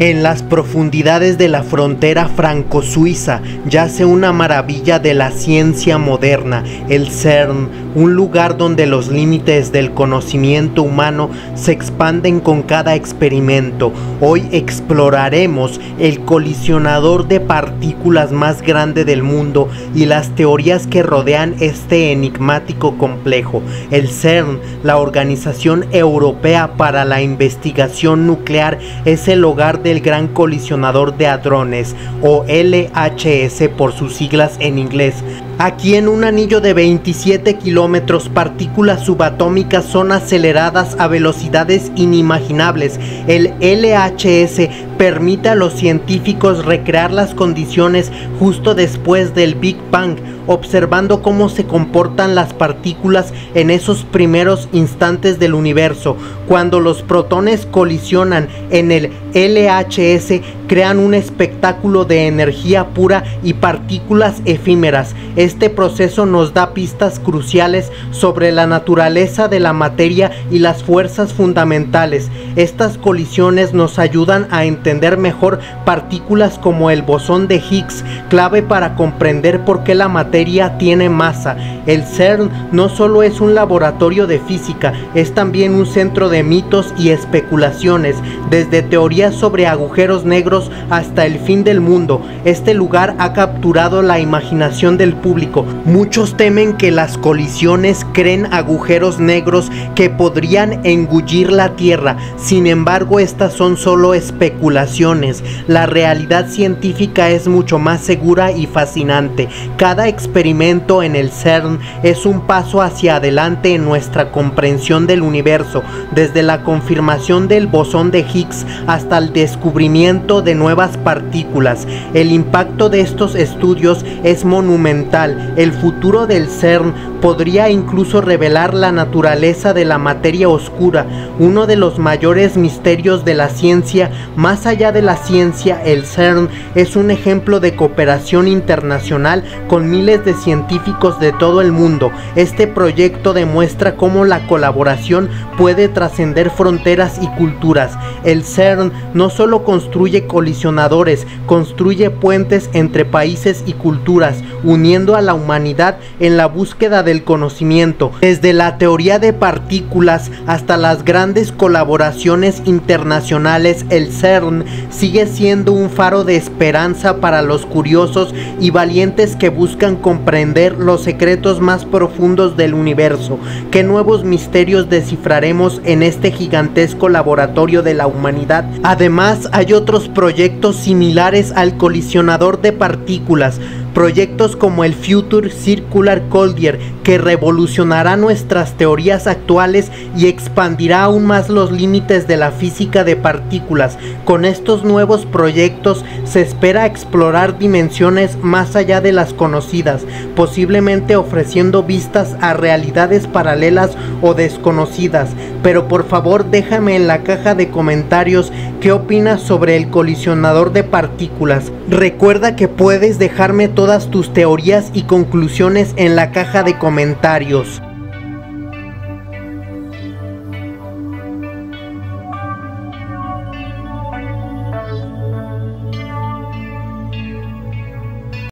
En las profundidades de la frontera franco-suiza yace una maravilla de la ciencia moderna, el CERN, un lugar donde los límites del conocimiento humano se expanden con cada experimento. Hoy exploraremos el colisionador de partículas más grande del mundo y las teorías que rodean este enigmático complejo. El CERN, la Organización Europea para la Investigación Nuclear, es el hogar de el Gran Colisionador de Hadrones, o LHS por sus siglas en inglés, Aquí en un anillo de 27 kilómetros, partículas subatómicas son aceleradas a velocidades inimaginables. El LHS permite a los científicos recrear las condiciones justo después del Big Bang, observando cómo se comportan las partículas en esos primeros instantes del universo. Cuando los protones colisionan en el LHS, crean un espectáculo de energía pura y partículas efímeras. Este proceso nos da pistas cruciales sobre la naturaleza de la materia y las fuerzas fundamentales. Estas colisiones nos ayudan a entender mejor partículas como el bosón de Higgs, clave para comprender por qué la materia tiene masa. El CERN no solo es un laboratorio de física, es también un centro de mitos y especulaciones, desde teorías sobre agujeros negros hasta el fin del mundo. Este lugar ha capturado la imaginación del público Muchos temen que las colisiones creen agujeros negros que podrían engullir la Tierra. Sin embargo, estas son solo especulaciones. La realidad científica es mucho más segura y fascinante. Cada experimento en el CERN es un paso hacia adelante en nuestra comprensión del universo, desde la confirmación del bosón de Higgs hasta el descubrimiento de nuevas partículas. El impacto de estos estudios es monumental el futuro del CERN podría incluso revelar la naturaleza de la materia oscura, uno de los mayores misterios de la ciencia. Más allá de la ciencia, el CERN es un ejemplo de cooperación internacional con miles de científicos de todo el mundo. Este proyecto demuestra cómo la colaboración puede trascender fronteras y culturas. El CERN no solo construye colisionadores, construye puentes entre países y culturas, uniendo la humanidad en la búsqueda del conocimiento, desde la teoría de partículas hasta las grandes colaboraciones internacionales, el CERN sigue siendo un faro de esperanza para los curiosos y valientes que buscan comprender los secretos más profundos del universo. ¿Qué nuevos misterios descifraremos en este gigantesco laboratorio de la humanidad? Además, hay otros proyectos similares al colisionador de partículas, proyectos como el Future Circular Collier que revolucionará nuestras teorías actuales y expandirá aún más los límites de la física de partículas. Con estos nuevos proyectos se espera explorar dimensiones más allá de las conocidas, posiblemente ofreciendo vistas a realidades paralelas o desconocidas. Pero por favor déjame en la caja de comentarios qué opinas sobre el colisionador de partículas. Recuerda que puedes dejarme todas tus teorías y conclusiones en la caja de comentarios.